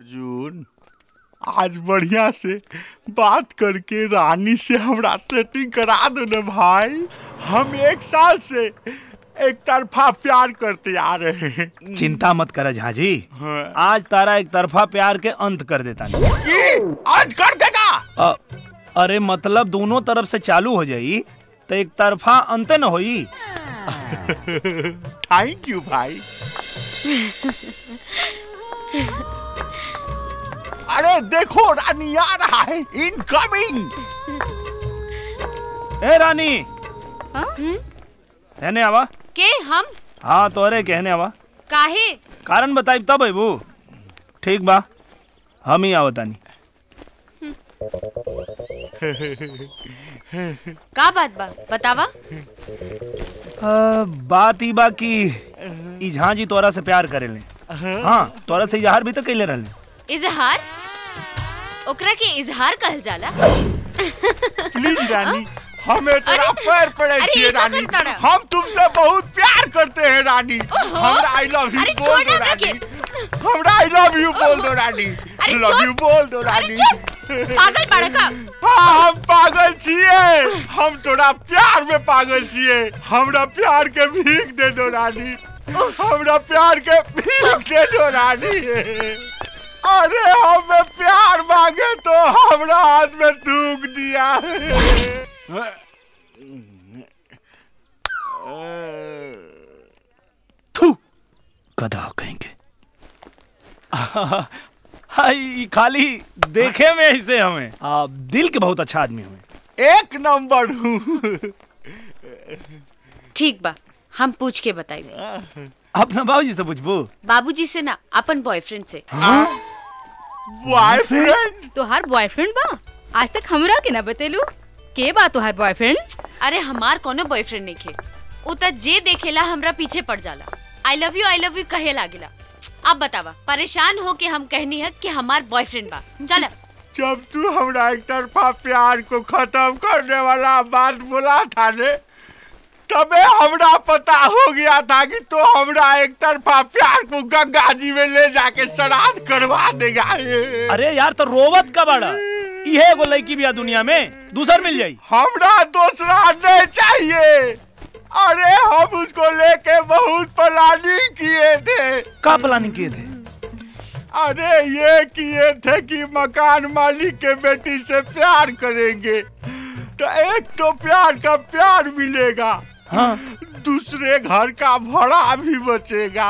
अर्जुन आज बढ़िया से बात करके रानी से हमरा सेटिंग करा दो ना भाई। हम एक साल से एक तरफा प्यार करते आ रहे हैं। चिंता मत कर झाजी हाँ। आज तारा एक तरफा प्यार के अंत कर देता नहीं। आज कर देगा? अ, अरे मतलब दोनों तरफ़ से चालू हो जाई तो एक तरफा अंत न होई। थैंक यू भाई। अरे देखो रानी आ रहा है। इनकमिंग ए रानी। कहने आवा। के हम? हाँ तोरे कहने आवा। काहे? कारण बताई तब अबू ठीक बा हम ही आवतानी का बात बा? बतावा। अ, बात ई बा कि ई झांझी तोरा से प्यार करेले। हाँ तोरा से इजहार भी तो कैले रहले। इजहार? ओकरा के इजहार कहल जाला। प्लीज़ रानी हमें तेरा पैर पड़े क्या रानी। हम तुमसे बहुत प्यार करते हैं रानी। हमरा आई लव यू बोल दो रानी। हमरा आई लव यू बोल दो रानी। लव यू बोल दो रानी। पागल बाड़ा का? हाँ हम पागल छिए। हम तोरा प्यार में पागल छिए। हमरा प्यार के भीख दे दो रानी। हमरा प्यार के भीख दे दो रानी। अरे हमें प्यार मांगे तो हमरा हाथ में थूक दिया गधा कहेंगे? हाय खाली देखे में ऐसे हमें। आ, दिल के बहुत अच्छा आदमी हमें एक नंबर हूँ। ठीक बा हम पूछ के बताई अपना बाबूजी से पूछबू। बाबूजी से ना अपन बॉयफ्रेंड से। बॉयफ्रेंड तोहार बॉयफ्रेंड बा? आज तक हमरा के ना बतेलू। के बा तोहार बॉयफ्रेंड अरे हमार कोनो बॉयफ्रेंड नहीं खे। उ त जे देखेला हमरा पीछे पड़ जाला। I love you I love you कहे लागेला। अब बतावा परेशान हो के हम कहनी है कि हमार बॉयफ्रेंड बा। चल। जब तू हमरा एक तरफा प्यार को खत्म करने वाला बात बोला था ने तबे हमरा पता हो गया था कि तो हमरा एक तरफा प्यार को गंगा जी में ले जाके श्राद्ध करवा देगा अरे यार तो रोवत का बड़ा। इहे एगो लड़की भी आ दुनिया में। दूसर मिल जाई। हमरा दूसरा नहीं चाहिए। अरे हम उसको लेके बहुत प्लानिंग किए थे। का प्लानिंग किए थे? अरे ये किए थे कि मकान मालिक के बेटी से प्यार करेंगे। तो एक तो प्यार का प्यार मिलेगा। हाँ। दूसरे घर का भाड़ा भी बचेगा।